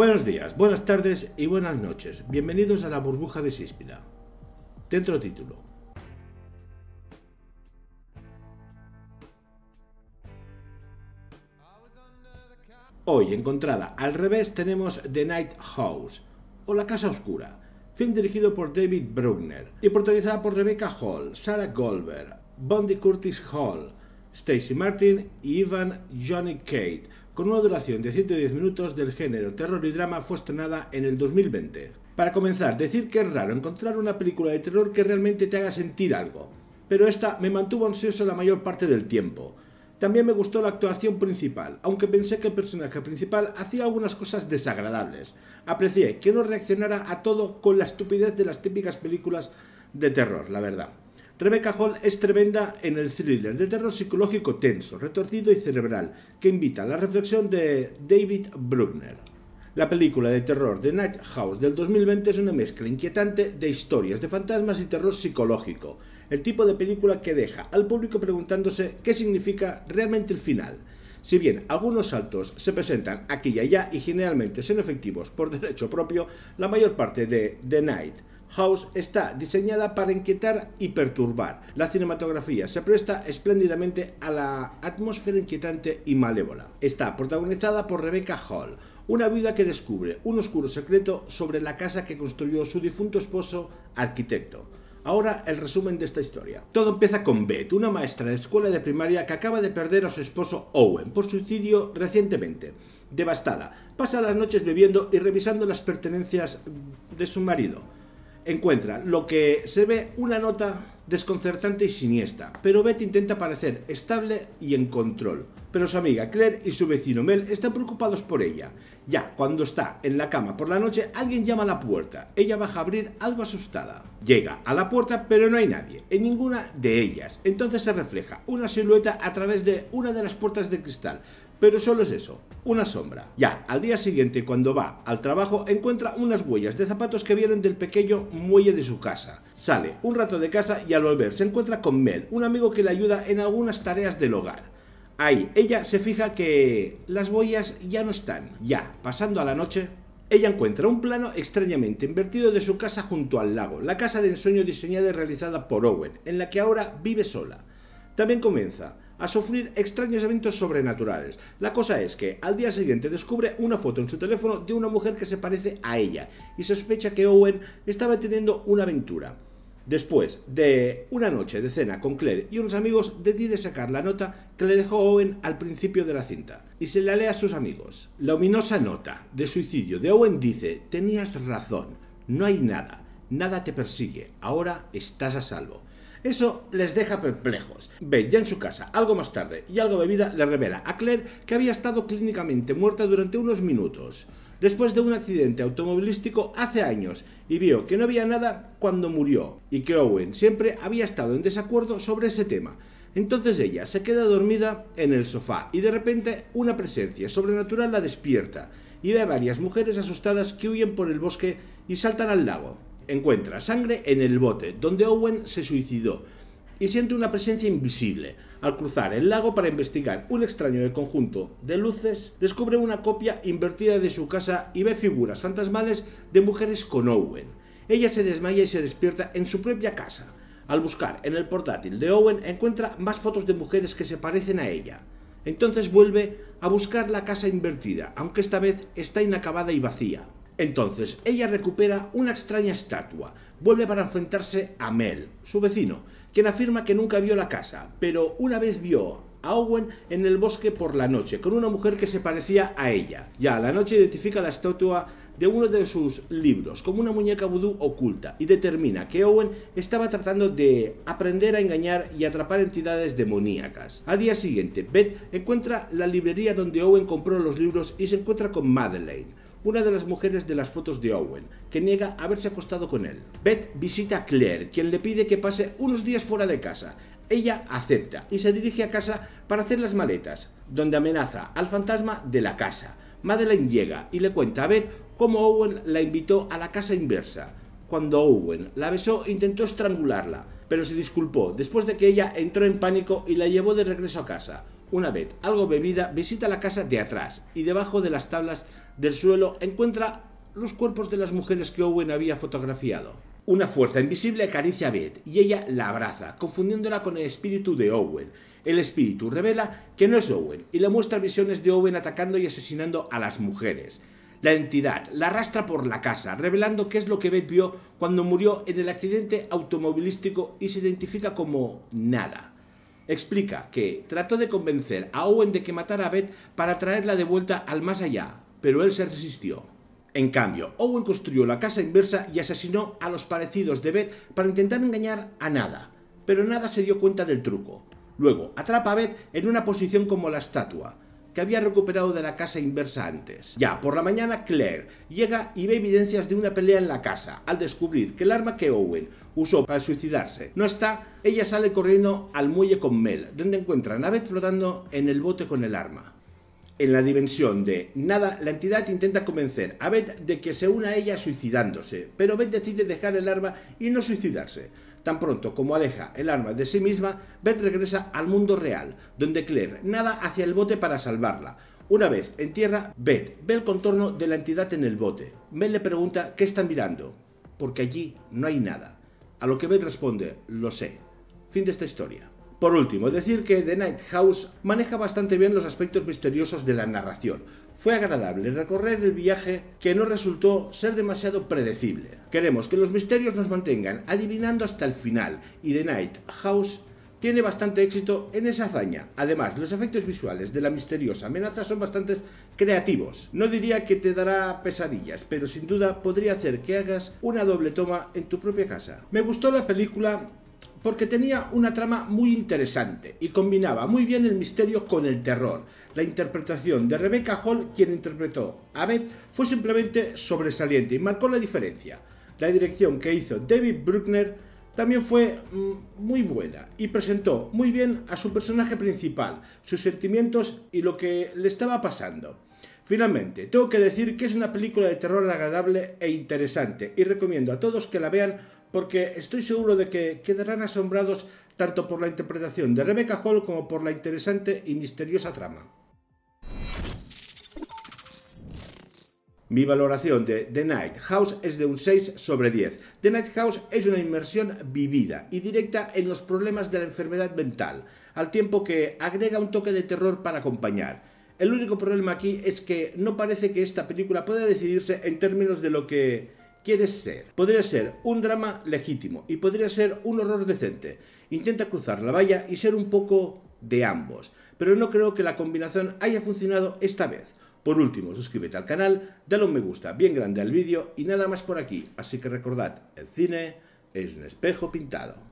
Buenos días, buenas tardes y buenas noches. Bienvenidos a la burbuja de Síspila. Dentro título. Hoy, encontrada al revés, tenemos The Night House, o La Casa Oscura, film dirigido por David Bruckner y protagonizada por Rebecca Hall, Sarah Goldberg, Bondi Curtis Hall, Stacy Martin y Ivan Johnny Kate, con una duración de 110 minutos del género terror y drama, fue estrenada en el 2020. Para comenzar, decir que es raro encontrar una película de terror que realmente te haga sentir algo, pero esta me mantuvo ansioso la mayor parte del tiempo. También me gustó la actuación principal, aunque pensé que el personaje principal hacía algunas cosas desagradables. Aprecié que no reaccionara a todo con la estupidez de las típicas películas de terror, la verdad. Rebecca Hall es tremenda en el thriller de terror psicológico tenso, retorcido y cerebral, que invita a la reflexión de David Bruckner. La película de terror The Night House del 2020 es una mezcla inquietante de historias de fantasmas y terror psicológico, el tipo de película que deja al público preguntándose qué significa realmente el final. Si bien algunos saltos se presentan aquí y allá y generalmente son efectivos por derecho propio, la mayor parte de The Night House está diseñada para inquietar y perturbar. La cinematografía se presta espléndidamente a la atmósfera inquietante y malévola. Está protagonizada por Rebecca Hall, una viuda que descubre un oscuro secreto sobre la casa que construyó su difunto esposo, arquitecto. Ahora el resumen de esta historia. Todo empieza con Beth, una maestra de escuela de primaria que acaba de perder a su esposo Owen por suicidio recientemente. Devastada, pasa las noches bebiendo y revisando las pertenencias de su marido. Encuentra lo que se ve una nota desconcertante y siniestra, pero Beth intenta parecer estable y en control. Pero su amiga Claire y su vecino Mel están preocupados por ella. Ya, cuando está en la cama por la noche, alguien llama a la puerta. Ella baja a abrir algo asustada. Llega a la puerta, pero no hay nadie, en ninguna de ellas. Entonces se refleja una silueta a través de una de las puertas de cristal, pero solo es eso, una sombra. Ya, al día siguiente, cuando va al trabajo, encuentra unas huellas de zapatos que vienen del pequeño muelle de su casa. Sale un rato de casa y al volver se encuentra con Mel, un amigo que le ayuda en algunas tareas del hogar. Ahí, ella se fija que las huellas ya no están. Ya, pasando a la noche, ella encuentra un plano extrañamente invertido de su casa junto al lago, la casa de ensueño diseñada y realizada por Owen, en la que ahora vive sola. También comienza a sufrir extraños eventos sobrenaturales. La cosa es que al día siguiente descubre una foto en su teléfono de una mujer que se parece a ella y sospecha que Owen estaba teniendo una aventura. Después de una noche de cena con Claire y unos amigos, decide sacar la nota que le dejó Owen al principio de la cinta y se la lee a sus amigos. La ominosa nota de suicidio de Owen dice, tenías razón, no hay nada, nada te persigue, ahora estás a salvo. Eso les deja perplejos. Beth, ya en su casa, algo más tarde y algo bebida, le revela a Claire que había estado clínicamente muerta durante unos minutos, después de un accidente automovilístico hace años, y vio que no había nada cuando murió, y que Owen siempre había estado en desacuerdo sobre ese tema. Entonces ella se queda dormida en el sofá y de repente una presencia sobrenatural la despierta y ve a varias mujeres asustadas que huyen por el bosque y saltan al lago encuentra sangre en el bote donde Owen se suicidó y siente una presencia invisible. Al cruzar el lago para investigar un extraño conjunto de luces, descubre una copia invertida de su casa y ve figuras fantasmales de mujeres con Owen. Ella se desmaya y se despierta en su propia casa. Al buscar en el portátil de Owen encuentra más fotos de mujeres que se parecen a ella. Entonces vuelve a buscar la casa invertida, aunque esta vez está inacabada y vacía. Entonces, ella recupera una extraña estatua, vuelve para enfrentarse a Mel, su vecino, quien afirma que nunca vio la casa, pero una vez vio a Owen en el bosque por la noche, con una mujer que se parecía a ella. Ya la noche identifica la estatua de uno de sus libros como una muñeca vudú oculta y determina que Owen estaba tratando de aprender a engañar y atrapar entidades demoníacas. Al día siguiente, Beth encuentra la librería donde Owen compró los libros y se encuentra con Madeleine una de las mujeres de las fotos de Owen, que niega haberse acostado con él. Beth visita a Claire, quien le pide que pase unos días fuera de casa. Ella acepta y se dirige a casa para hacer las maletas, donde amenaza al fantasma de la casa. Madeleine llega y le cuenta a Beth cómo Owen la invitó a la casa inversa. Cuando Owen la besó intentó estrangularla, pero se disculpó después de que ella entró en pánico y la llevó de regreso a casa. Una vez algo bebida, visita la casa de atrás y debajo de las tablas del suelo encuentra los cuerpos de las mujeres que Owen había fotografiado. Una fuerza invisible acaricia a Beth y ella la abraza, confundiéndola con el espíritu de Owen. El espíritu revela que no es Owen y le muestra visiones de Owen atacando y asesinando a las mujeres. La entidad la arrastra por la casa, revelando qué es lo que Beth vio cuando murió en el accidente automovilístico y se identifica como nada. Explica que trató de convencer a Owen de que matara a Beth para traerla de vuelta al más allá, pero él se resistió. En cambio, Owen construyó la casa inversa y asesinó a los parecidos de Beth para intentar engañar a Nada, pero Nada se dio cuenta del truco. Luego, atrapa a Beth en una posición como la estatua, que había recuperado de la casa inversa antes. Ya, por la mañana Claire llega y ve evidencias de una pelea en la casa. Al descubrir que el arma que Owen usó para suicidarse no está, ella sale corriendo al muelle con Mel, donde encuentran a Beth flotando en el bote con el arma en la dimensión de nada, la entidad intenta convencer a Beth de que se una a ella suicidándose, pero Beth decide dejar el arma y no suicidarse. Tan pronto como aleja el arma de sí misma, Beth regresa al mundo real, donde Claire nada hacia el bote para salvarla. Una vez en tierra, Beth ve el contorno de la entidad en el bote. Beth le pregunta qué está mirando, porque allí no hay nada. A lo que Beth responde, lo sé. Fin de esta historia. Por último, decir que The Night House maneja bastante bien los aspectos misteriosos de la narración. Fue agradable recorrer el viaje que no resultó ser demasiado predecible. Queremos que los misterios nos mantengan adivinando hasta el final y The Night House tiene bastante éxito en esa hazaña. Además, los efectos visuales de la misteriosa amenaza son bastante creativos. No diría que te dará pesadillas, pero sin duda podría hacer que hagas una doble toma en tu propia casa. Me gustó la película porque tenía una trama muy interesante y combinaba muy bien el misterio con el terror. La interpretación de Rebecca Hall, quien interpretó a Beth, fue simplemente sobresaliente y marcó la diferencia. La dirección que hizo David Bruckner también fue mm, muy buena y presentó muy bien a su personaje principal, sus sentimientos y lo que le estaba pasando. Finalmente, tengo que decir que es una película de terror agradable e interesante y recomiendo a todos que la vean porque estoy seguro de que quedarán asombrados tanto por la interpretación de Rebecca Hall como por la interesante y misteriosa trama. Mi valoración de The Night House es de un 6 sobre 10. The Night House es una inmersión vivida y directa en los problemas de la enfermedad mental, al tiempo que agrega un toque de terror para acompañar. El único problema aquí es que no parece que esta película pueda decidirse en términos de lo que quieres ser. Podría ser un drama legítimo y podría ser un horror decente. Intenta cruzar la valla y ser un poco de ambos, pero no creo que la combinación haya funcionado esta vez. Por último, suscríbete al canal, dale un me gusta bien grande al vídeo y nada más por aquí, así que recordad, el cine es un espejo pintado.